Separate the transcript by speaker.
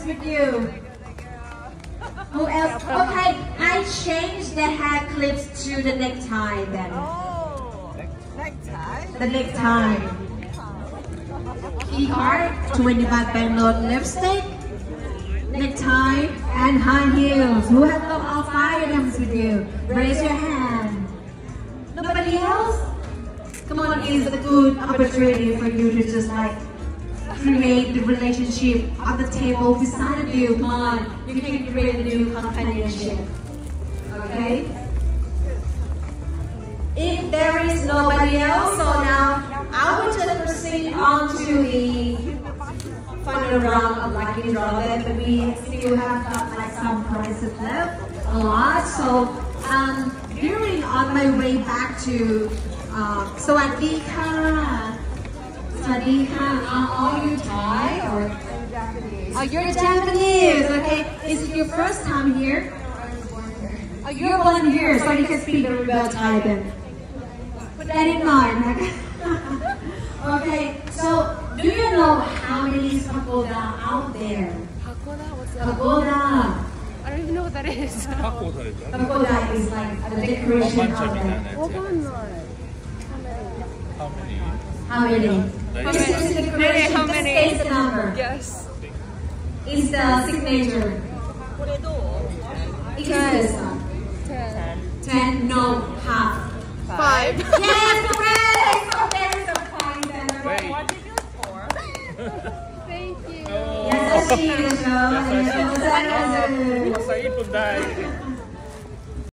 Speaker 1: dance with you. Who else? Okay, I changed the hair clips to the necktie then.
Speaker 2: Oh, necktie.
Speaker 1: The necktie. Key card, 25 banknote lipstick, necktie, and high heels. Who has got all five items with you? Raise your hand. Nobody else? Come on, it's a good opportunity for you to just like create the relationship at the table beside of you. Come on, you can create a new companionship. Okay? If there is nobody else, so now I will just proceed on to the final round of lucky draw then, but we still have got like some prizes left, a lot. So um, during on my way back to uh, สวัสดีค่ะ are you Thai or? Japanese. Oh, you're Japanese. Okay. Is it your first time here? I was born here. Oh, you're born here, so you can speak a little bit Thai then. Put that in mind. okay. So, do you know how many pagoda out there?
Speaker 3: Pagoda. What's that? I don't even know what that is.
Speaker 1: Pagoda is like the decoration
Speaker 3: of.
Speaker 4: How many?
Speaker 1: How many?
Speaker 4: How
Speaker 3: many?
Speaker 1: just the number.
Speaker 3: Yes.
Speaker 1: Is the signature? It is this one.
Speaker 3: Ten.
Speaker 1: Ten, no, half.
Speaker 3: Five.
Speaker 1: yes, correct! So there is a point. And
Speaker 4: Wait.
Speaker 2: What did you score?
Speaker 3: Thank you.
Speaker 1: Oh. Yes, I see you, Joe. Yes, I see you.
Speaker 4: Yes, I see you.